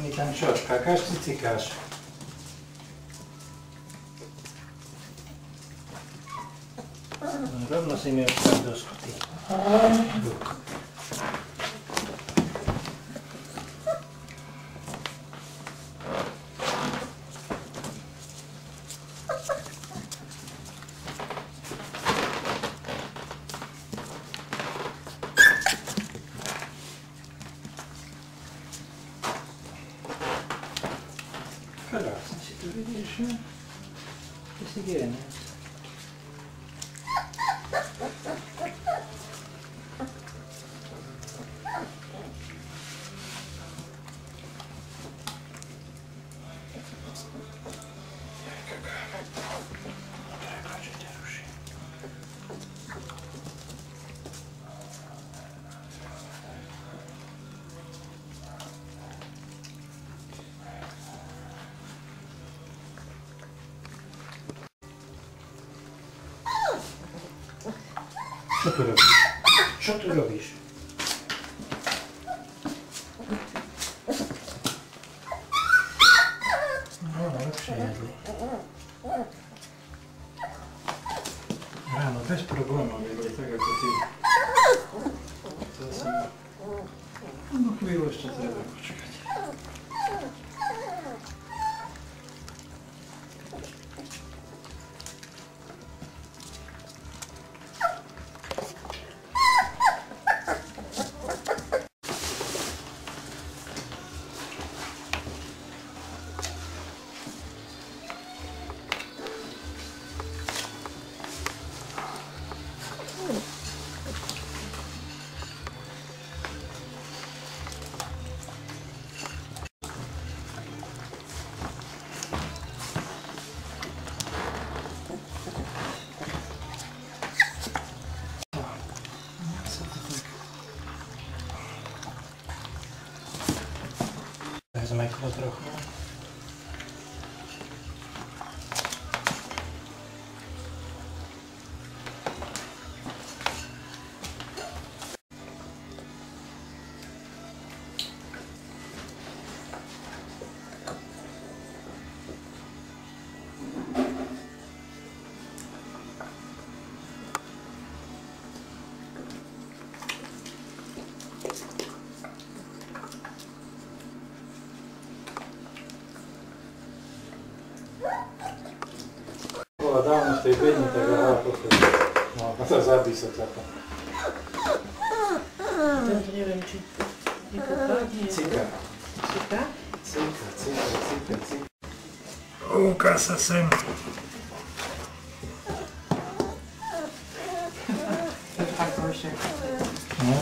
не Камчатка, а Каш не Тикаш. Ровно с ними в доску ты. Krásne si to vidíš, ne? Ty si génius. Čo tu robíš? Čo tu robíš? No, lepšie jedli. Ráno bez problémov jedli, tak ako ty. Zase... No chvíľu ešte treba počkať. zijn mijn wat droog. V tej bedni, tak pochod. No, a to zabí sa tako. Tento neviem, či nepopadne. Cika. Cika? Cika, cika, cika, cika. Uká sa sem. Ako ešte. No,